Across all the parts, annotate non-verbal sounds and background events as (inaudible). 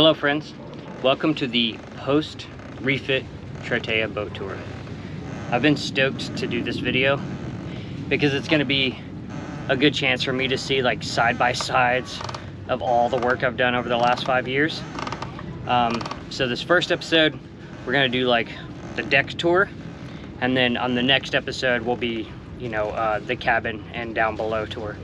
Hello friends, welcome to the post refit Triteia boat tour. I've been stoked to do this video because it's going to be a good chance for me to see like side by sides of all the work I've done over the last five years. Um, so this first episode, we're going to do like the deck tour and then on the next episode will be, you know, uh, the cabin and down below tour.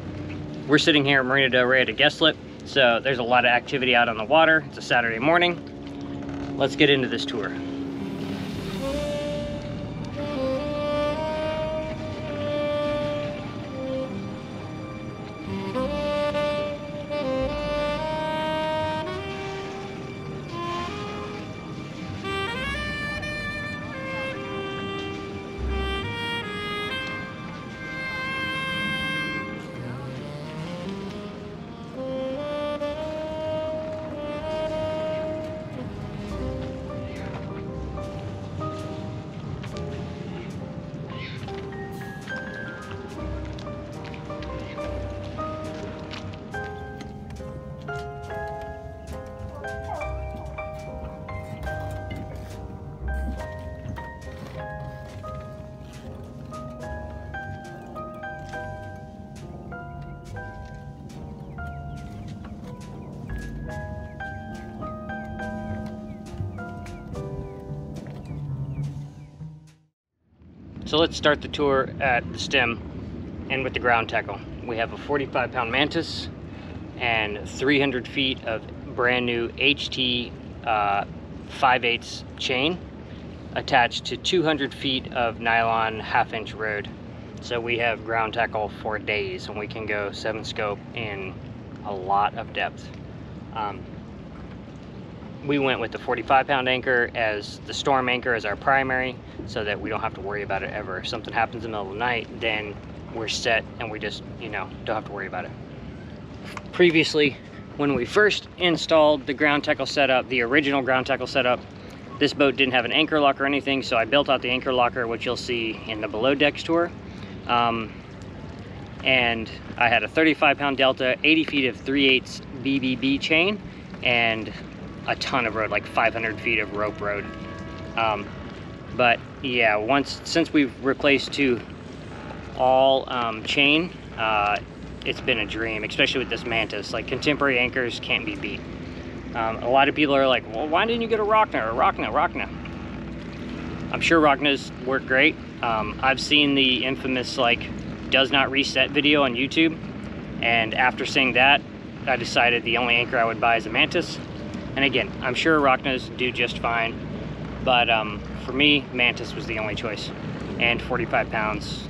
We're sitting here at Marina Del Rey at a guest slip, so there's a lot of activity out on the water. It's a Saturday morning. Let's get into this tour. So let's start the tour at the stem and with the ground tackle. We have a 45 pound Mantus and 300 feet of brand new HT uh, 5 8 chain attached to 200 feet of nylon half inch rode. So we have ground tackle for days and we can go seven scope in a lot of depth. Um, we went with the 45 pound anchor as the storm anchor as our primary so that we don't have to worry about it ever. If something happens in the middle of the night, then we're set and we just, you know, don't have to worry about it. Previously, when we first installed the ground tackle setup, the original ground tackle setup, this boat didn't have an anchor lock or anything, so I built out the anchor locker, which you'll see in the below decks tour. Um, and I had a 35 pound Delta, 80 feet of 3 8 BBB chain, and a ton of rode, like 500 feet of rope rode. Um, but yeah, once since we've replaced to all um, chain, uh, it's been a dream, especially with this Mantus. Like contemporary anchors can't be beat. Um, a lot of people are like, well, why didn't you get a Rockna or Rockna, Rockna? I'm sure Rocknas work great. Um, I've seen the infamous like does not reset video on YouTube. And after seeing that, I decided the only anchor I would buy is a Mantus. And again, I'm sure Rocknas do just fine, but um, for me, Mantus was the only choice. And 45 pounds,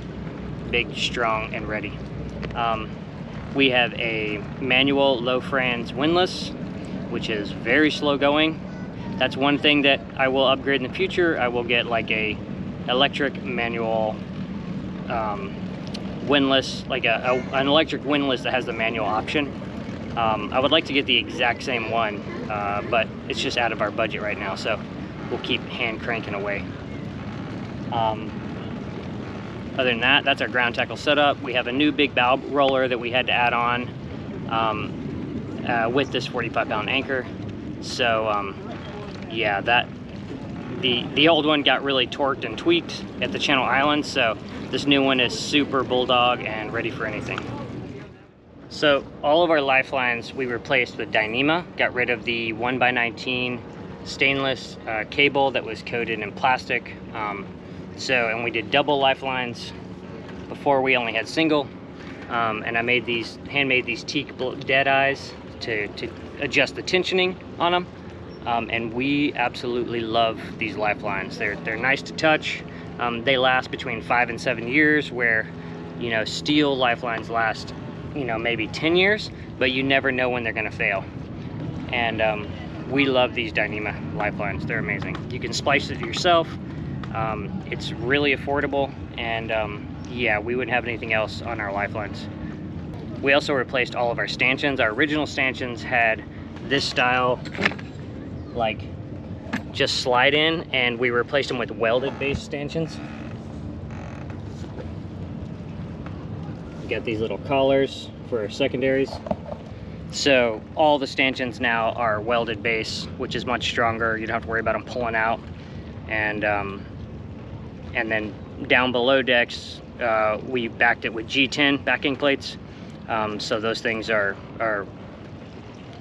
big, strong, and ready. Um, we have a manual Lofrans windlass, which is very slow going. That's one thing that I will upgrade in the future. I will get like a electric manual um, windlass, like a, a, an electric windlass that has the manual option. Um, I would like to get the exact same one, uh, but it's just out of our budget right now, so we'll keep hand cranking away. Um, other than that, that's our ground tackle setup. We have a new big bow roller that we had to add on um, uh, with this 45 pound anchor. So um, yeah, that the, the old one got really torqued and tweaked at the Channel Islands, so this new one is super bulldog and ready for anything. So all of our lifelines we replaced with Dyneema, got rid of the 1x19 stainless uh, cable that was coated in plastic. Um, so, and we did double lifelines. Before we only had single. Um, and I made these, handmade these teak dead eyes to, to adjust the tensioning on them. Um, and we absolutely love these lifelines. They're, they're nice to touch. Um, they last between five and seven years where, you know, steel lifelines last you know, maybe 10 years, but you never know when they're gonna fail. And um, we love these Dyneema lifelines. They're amazing. You can splice it yourself. Um, it's really affordable. And um, yeah, we wouldn't have anything else on our lifelines. We also replaced all of our stanchions. Our original stanchions had this style, like just slide in and we replaced them with welded base stanchions. Got these little collars for secondaries. So all the stanchions now are welded base, which is much stronger. You don't have to worry about them pulling out. And um, and then down below decks, uh, we backed it with G10 backing plates. Um, so those things are, are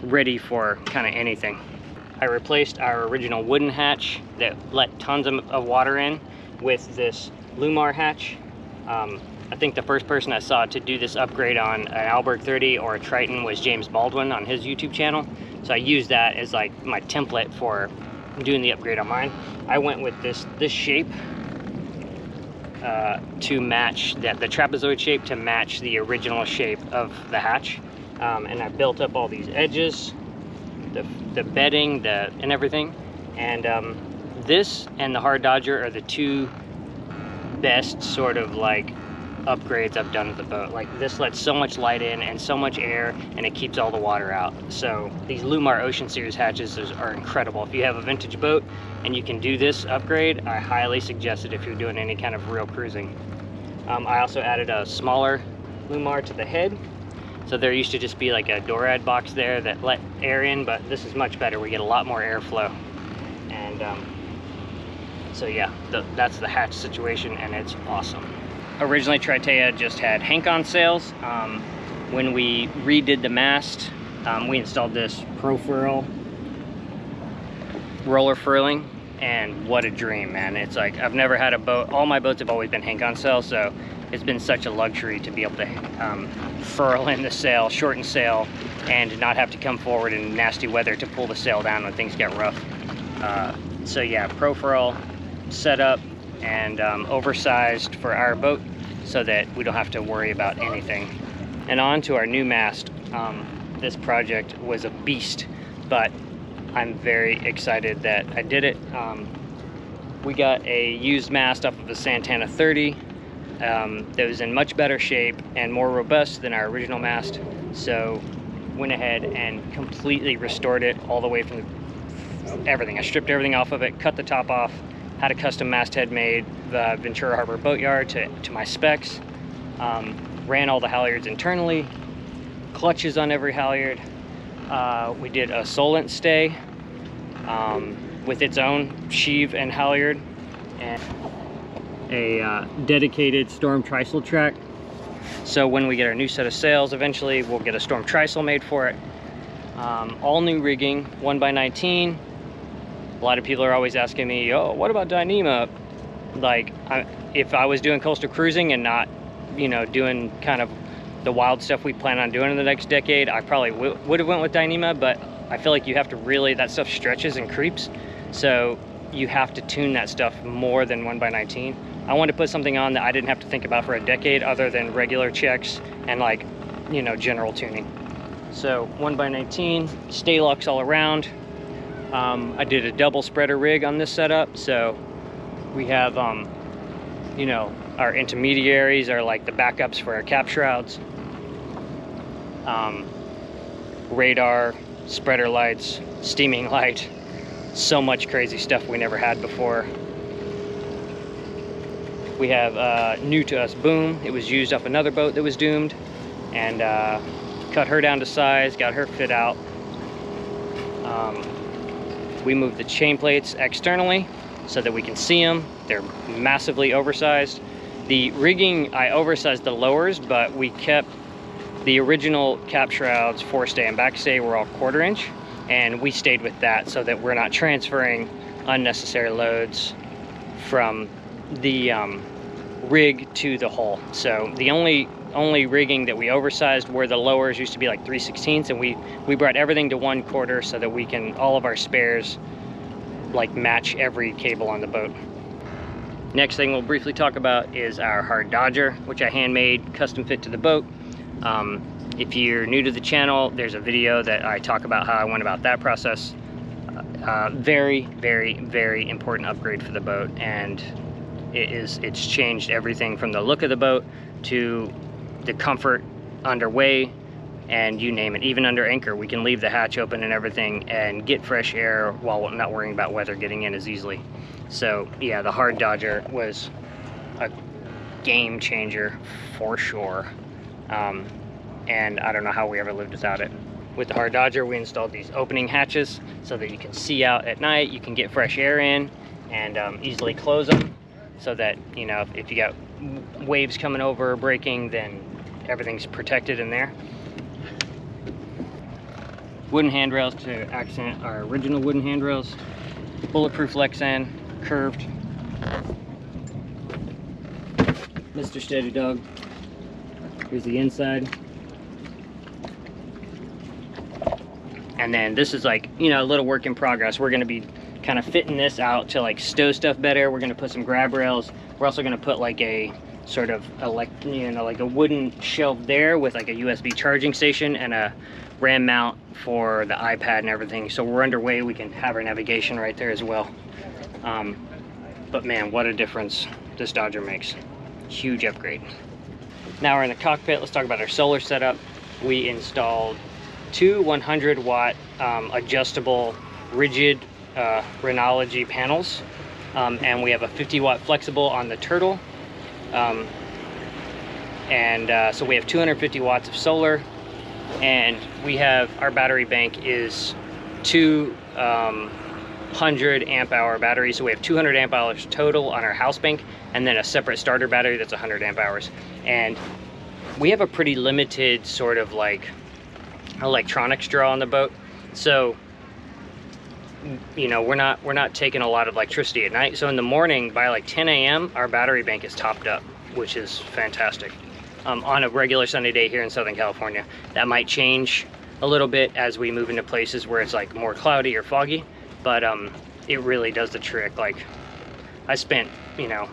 ready for kind of anything. I replaced our original wooden hatch that let tons of, of water in with this Lewmar hatch. Um, I think the first person I saw to do this upgrade on an Alberg 30 or a Triton was James Baldwin on his YouTube channel. So I used that as like my template for doing the upgrade on mine. I went with this this shape uh, to match that the trapezoid shape to match the original shape of the hatch. Um, and I built up all these edges, the, the bedding, the and everything. And um, this and the hard Dodger are the two best sort of like upgrades I've done with the boat. Like this lets so much light in and so much air and it keeps all the water out. So these Lewmar Ocean Series hatches are incredible. If you have a vintage boat and you can do this upgrade, I highly suggest it if you're doing any kind of real cruising. Um, I also added a smaller Lewmar to the head. So there used to just be like a Dorade box there that let air in, but this is much better. We get a lot more airflow. And um, so yeah, the, that's the hatch situation and it's awesome originally Triteia just had Hank-On sails. Um, when we redid the mast, um, we installed this Profurl roller furling and what a dream, man. It's like, I've never had a boat, all my boats have always been Hank-On sails, so it's been such a luxury to be able to um, furl in the sail, shorten sail, and not have to come forward in nasty weather to pull the sail down when things get rough. Uh, so yeah, Profurl setup, and um, oversized for our boat so that we don't have to worry about anything. And on to our new mast. Um, this project was a beast, but I'm very excited that I did it. Um, we got a used mast off of a Santana 30 um, that was in much better shape and more robust than our original mast. So went ahead and completely restored it all the way from everything. I stripped everything off of it, cut the top off, had a custom masthead made, the Ventura Harbor Boatyard to, to my specs. Um, ran all the halyards internally, clutches on every halyard. Uh, we did a Solent stay um, with its own sheave and halyard and a uh, dedicated storm trysail track. So when we get our new set of sails, eventually we'll get a storm trysail made for it. Um, all new rigging, 1 by 19 a lot of people are always asking me, oh, what about Dyneema? Like, I, if I was doing coastal cruising and not, you know, doing kind of the wild stuff we plan on doing in the next decade, I probably would have went with Dyneema, but I feel like you have to really, that stuff stretches and creeps. So you have to tune that stuff more than 1 by 19 I wanted to put something on that I didn't have to think about for a decade other than regular checks and like, you know, general tuning. So 1 by 19 Sta-Loks all around, um, I did a double spreader rig on this setup, so we have, um, you know, our intermediaries are like the backups for our cap shrouds, um, radar, spreader lights, steaming light, so much crazy stuff we never had before. We have uh, new to us boom. It was used off another boat that was doomed and uh, cut her down to size, got her fit out. Um, we moved the chain plates externally so that we can see them. They're massively oversized. The rigging, I oversized the lowers, but we kept the original cap shrouds, forestay and backstay were all quarter inch, and we stayed with that so that we're not transferring unnecessary loads from the um, rig to the hull. So the only only rigging that we oversized where the lowers used to be like 3 16ths and we we brought everything to one quarter so that we can all of our spares like match every cable on the boat. Next thing we'll briefly talk about is our hard dodger which i handmade custom fit to the boat. Um, if you're new to the channel there's a video that i talk about how i went about that process. Uh, very very very important upgrade for the boat and it is it's changed everything from the look of the boat to the comfort underway and you name it. Even under anchor we can leave the hatch open and everything and get fresh air while not worrying about weather getting in as easily. So yeah the hard dodger was a game changer for sure. Um, and I don't know how we ever lived without it. With the hard Dodger, we installed these opening hatches so that you can see out at night, you can get fresh air in and um, easily close them so that, you know, if, if you got waves coming over breaking, then everything's protected in there. Wooden handrails to accent our original wooden handrails. Bulletproof Lexan, curved. Mr. Steady Dog. Here's the inside. And then this is like, you know, a little work in progress. We're gonna be kind of fitting this out to like stow stuff better. We're gonna put some grab rails. We're also gonna put like a sort of elect, you know, like a wooden shelf there with like a USB charging station and a RAM mount for the iPad and everything. So we're underway. We can have our navigation right there as well. Um, but man, what a difference this Dodger makes. Huge upgrade. Now we're in the cockpit. Let's talk about our solar setup. We installed two 100 watt um, adjustable rigid uh, Renogy panels. Um, and we have a 50 watt flexible on the Turtle. Um, and uh, so we have 250 watts of solar and we have our battery bank is two um, 100 amp hour battery. So we have 200 amp hours total on our house bank and then a separate starter battery that's 100 amp hours. And we have a pretty limited sort of like electronics draw on the boat. So you know we're not we're not taking a lot of electricity at night so in the morning by like 10 a.m our battery bank is topped up which is fantastic um, on a regular sunny day here in Southern California. That might change a little bit as we move into places where it's like more cloudy or foggy, but um, it really does the trick. Like I spent, you know,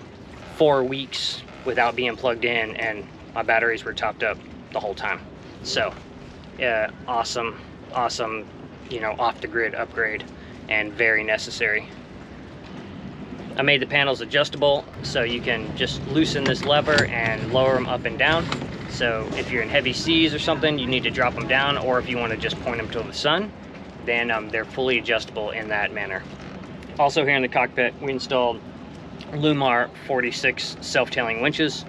four weeks without being plugged in and my batteries were topped up the whole time. So yeah, awesome, awesome, you know, off the grid upgrade and very necessary. I made the panels adjustable so you can just loosen this lever and lower them up and down. So if you're in heavy seas or something, you need to drop them down, or if you want to just point them to the sun, then um, they're fully adjustable in that manner. Also here in the cockpit, we installed Lewmar 46 self-tailing winches.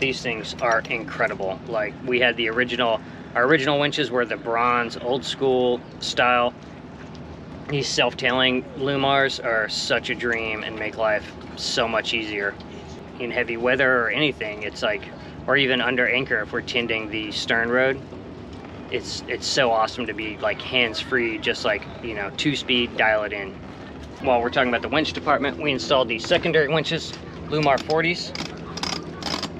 These things are incredible. Like we had the original, our original winches were the bronze old school style these self-tailing Lewmars are such a dream and make life so much easier. In heavy weather or anything, it's like, or even under anchor if we're tending the stern rod, it's it's so awesome to be like hands-free, just like, you know, two-speed, dial it in. While we're talking about the winch department, we installed these secondary winches, Lewmar 40s.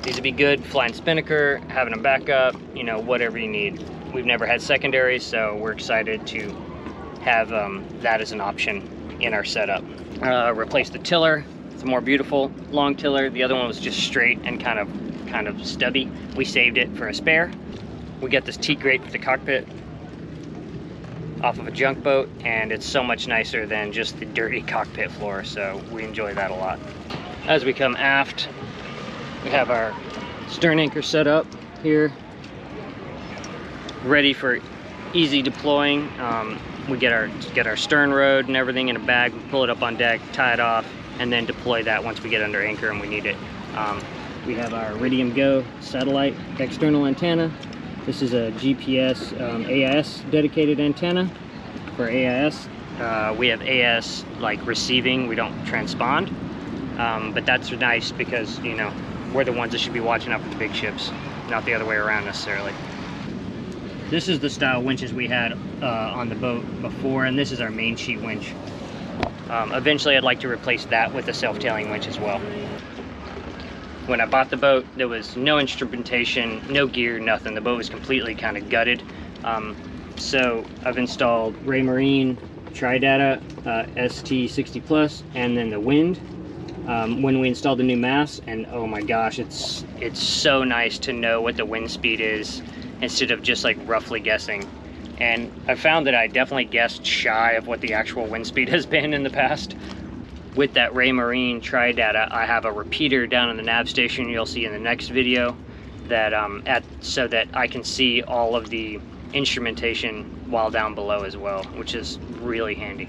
These would be good flying spinnaker, having a backup, you know, whatever you need. We've never had secondaries, so we're excited to have um, that as an option in our setup. Uh, replace the tiller. It's a more beautiful long tiller. The other one was just straight and kind of kind of stubby. We saved it for a spare. We got this teak grate for the cockpit off of a junk boat and it's so much nicer than just the dirty cockpit floor so we enjoy that a lot. As we come aft we have our stern anchor set up here ready for easy deploying. Um, we get our get our stern rod and everything in a bag, we pull it up on deck, tie it off, and then deploy that once we get under anchor and we need it. Um, we have our Iridium Go satellite external antenna. This is a GPS um, AIS dedicated antenna for AIS. Uh, we have AIS like receiving, we don't transpond. Um, but that's nice because, you know, we're the ones that should be watching out for the big ships, not the other way around necessarily. This is the style winches we had uh, on the boat before, and this is our main sheet winch. Um, eventually, I'd like to replace that with a self-tailing winch as well. When I bought the boat, there was no instrumentation, no gear, nothing. The boat was completely kind of gutted. Um, so I've installed Raymarine Tridata uh, ST60 Plus, and then the Wind. Um, when we installed the new mast, and oh my gosh, it's it's so nice to know what the wind speed is instead of just like roughly guessing. And I found that I definitely guessed shy of what the actual wind speed (laughs) has been in the past. With that Raymarine Tridata, I have a repeater down in the nav station you'll see in the next video that um, at so that I can see all of the instrumentation while down below as well, which is really handy.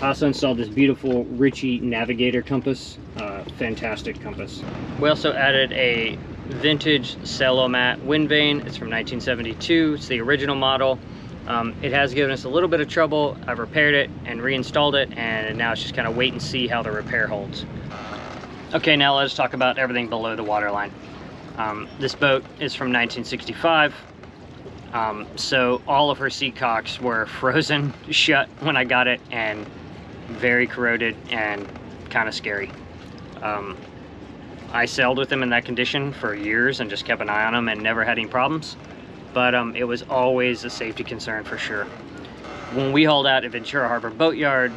I also installed this beautiful Ritchie Navigator compass, uh, fantastic compass. We also added a vintage Sailomat wind vane. It's from 1972. It's the original model. Um, it has given us a little bit of trouble. I've repaired it and reinstalled it, and now it's just kind of wait and see how the repair holds. Okay, now let's talk about everything below the waterline. Um, this boat is from 1965. Um, so all of her seacocks were (laughs) frozen (laughs) shut when I got it and very corroded and kind of scary. Um, I sailed with them in that condition for years and just kept an eye on them and never had any problems. But um, it was always a safety concern for sure. When we hauled out at Ventura Harbor Boatyard,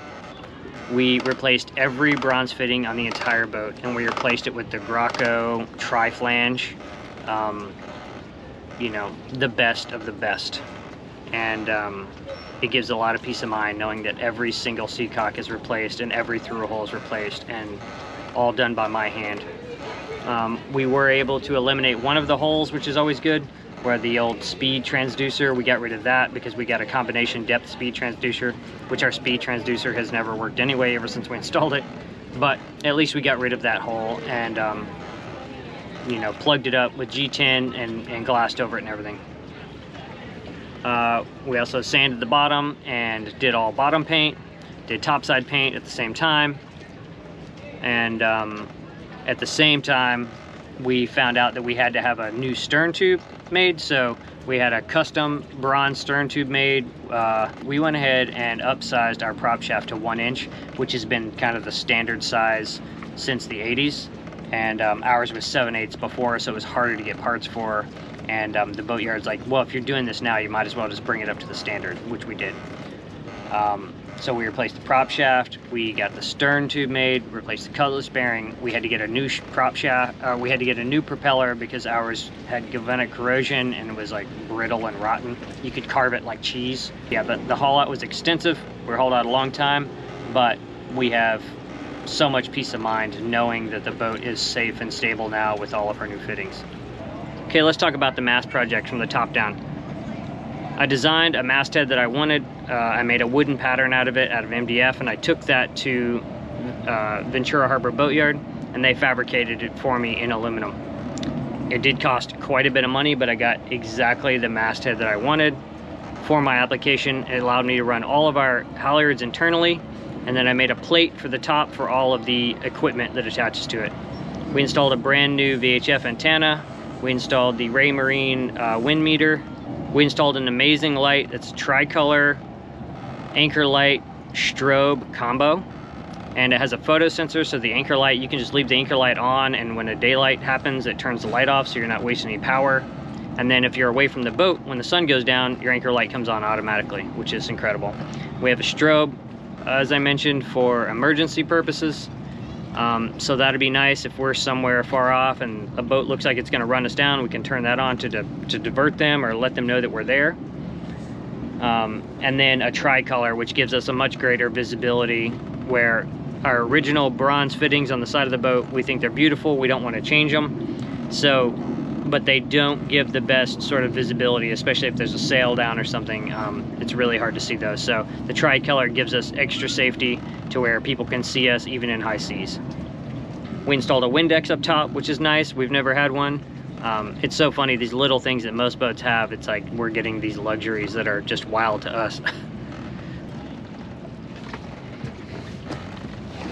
we replaced every bronze fitting on the entire boat and we replaced it with the Groco tri-flange. Um, you know, the best of the best. And um, it gives a lot of peace of mind knowing that every single seacock is replaced and every through hole is replaced and all done by my hand. Um, we were able to eliminate one of the holes, which is always good, where the old speed transducer, we got rid of that because we got a combination depth speed transducer, which our speed transducer has never worked anyway ever since we (laughs) installed it. But at least we got rid of that hole and um, you know, plugged it up with G10 and, and glassed over it and everything. Uh, we also sanded the bottom and did all bottom paint, did topside paint at the same time. And um, at the same time, we found out that we had to have a new stern tube made. So we had a custom bronze stern tube made. Uh, we went ahead and upsized our prop shaft to one inch, which has been kind of the standard size since the 80s and um, ours was 7 eighths before, so it was harder to get parts for. And um, the boatyard's like, well, if you're doing this now, you might as well just bring it up to the standard, which we did. Um, so we replaced the prop shaft, we got the stern tube made, replaced the cutlass bearing. We had to get a new prop shaft, uh, we had to get a new propeller because ours had galvanic corrosion and it was like brittle and rotten. You could carve it like cheese. Yeah, but the haul out was extensive. We are hauled out a long time, but we have so much peace of mind knowing that the boat is safe and stable now with all of her new fittings. Okay, let's talk about the mast project from the top down. I designed a masthead that I wanted. Uh, I made a wooden pattern out of it, out of MDF, and I took that to uh, Ventura Harbor Boatyard, and they fabricated it for me in aluminum. It did cost quite a bit of money, but I got exactly the masthead that I wanted for my application. It allowed me to run all of our halyards internally and then I made a plate for the top for all of the equipment that attaches to it. We installed a brand new VHF antenna. We installed the Raymarine uh, wind meter. We installed an amazing light that's tricolor anchor light strobe combo. And it has a photo sensor, so the anchor light, you can just leave the anchor light on and when a daylight happens, it turns the light off so you're not wasting any power. And then if you're away from the boat, when the sun goes down, your anchor light comes on automatically, which is incredible. We have a strobe as I mentioned, for emergency purposes. Um, so that'd be nice if we're somewhere far off and a boat looks like it's going to run us down, we can turn that on to, di to divert them or let them know that we're there. Um, and then a tricolor, which gives us a much greater visibility where our original bronze fittings on the side of the boat, we think they're beautiful. We don't want to change them. So but they don't give the best sort of visibility, especially if there's a sail down or something. Um, it's really hard to see those. So the tricolor gives us extra safety to where people can see us even in high seas. We installed a Windex up top, which is nice. We've never had one. Um, it's so funny, these little things that most boats have, it's like we're getting these luxuries that are just wild to us. (laughs)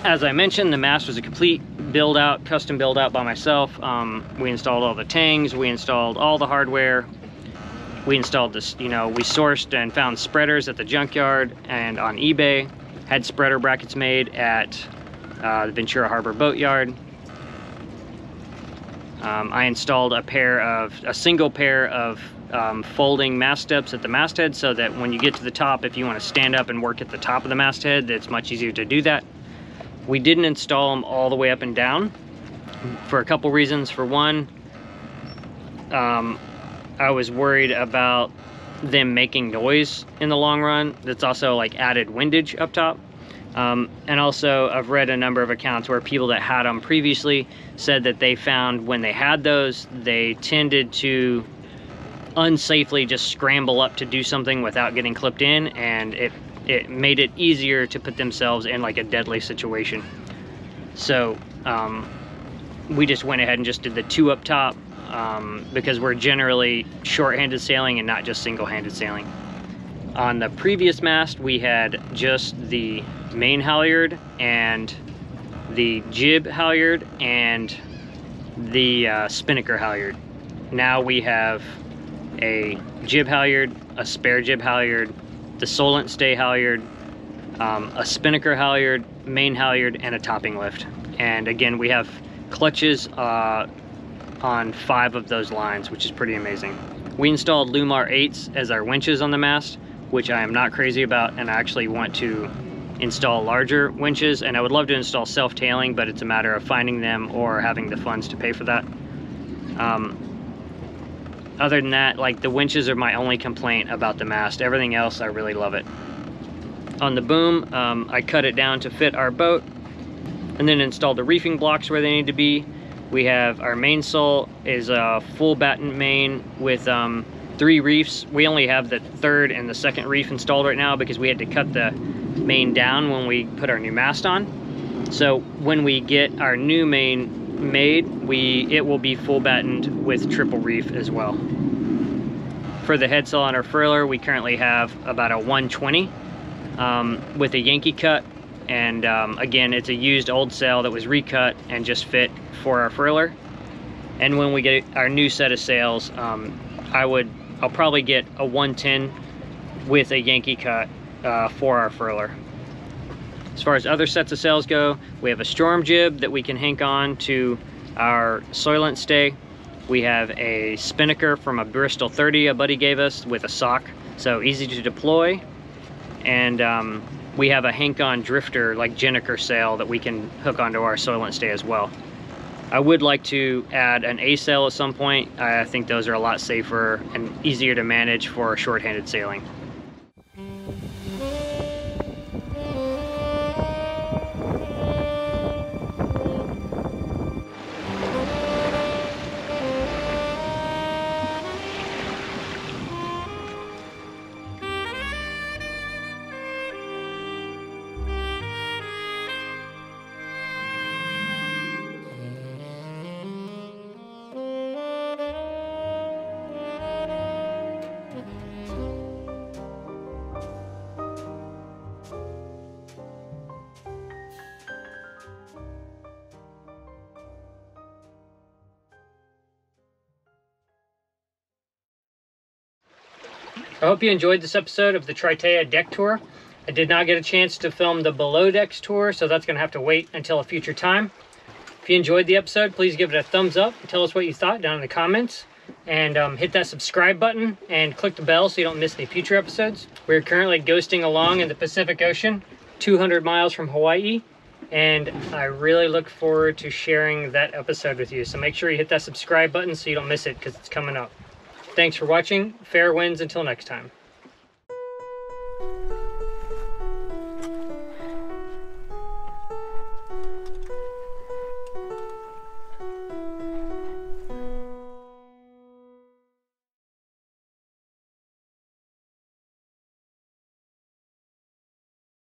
As I mentioned, the mast was a complete build out, custom build out by myself. Um, we installed all the tangs, we installed all the hardware. We installed this, you know, we sourced and found spreaders at the junkyard and on eBay. Had spreader brackets made at uh, the Ventura Harbor Boatyard. Um, I installed a pair of, a single pair of um, folding mast steps at the masthead so that when you get to the top, if you want to stand up and work at the top of the masthead, it's much easier to do that. We didn't install them all the way up and down for a couple reasons. For one, um, I was worried about them making noise in the long run. That's also like added windage up top. Um, and also I've read a number of accounts where people that had them previously said that they found when they had those, they tended to unsafely just scramble up to do something without getting clipped in and it it made it easier to put themselves in like a deadly situation. So um, we just went ahead and just did the two up top. um, because we're generally short-handed sailing and not just single-handed sailing. On the previous mast, we had just the main halyard and the jib halyard and the uh, spinnaker halyard. Now we have a jib halyard, a spare jib halyard, the Solent stay halyard, um, a spinnaker halyard, main halyard, and a topping lift. And again, we have clutches uh, on five of those lines, which is pretty amazing. We installed Lewmar 8s as our winches on the mast, which I am not crazy about, and I actually want to install larger winches, and I would love to install self-tailing, but it's a matter of finding them or having the funds to pay for that. Um, other than that, like the winches are my only complaint about the mast. Everything else, I really love it. On the boom, um, I cut it down to fit our boat and then installed the reefing blocks where they need to be. We have our mainsail is a full batten main with um, three reefs. We only have the third and the second reef installed right now because we had to cut the main down when we put our new mast on. So when we get our new main made, we it will be full battened with triple reef as well. For the head sail on our furler, we currently have about a 120 um, with a Yankee cut. And um, again, it's a used old sail that was recut and just fit for our furler. And when we get our new set of sails, um, I would, I'll probably get a 110 with a Yankee cut uh, for our furler. As far as other sets of sails go, we have a storm jib that we can hank on to our Solent stay. We have a spinnaker from a Bristol 30 a buddy gave us with a sock, so easy to deploy. And um, we have a hank-on drifter like Gennaker sail that we can hook onto our Solent stay as well. I would like to add an A sail at some point. I think those are a lot safer and easier to manage for short-handed sailing. I hope you enjoyed this episode of the Triteia deck tour. I did not get a chance to film the below decks tour, so that's going to have to wait until a future time. If you enjoyed the episode, please give it a thumbs up and tell us what you thought down in the comments. And um, hit that subscribe button and click the bell so you don't miss any future episodes. We're currently ghosting along in the Pacific Ocean, 200 miles from Hawaii. And I really look forward to sharing that episode with you. So make sure you hit that subscribe button so you don't miss it because it's coming up. Thanks for watching. Fair winds until next time.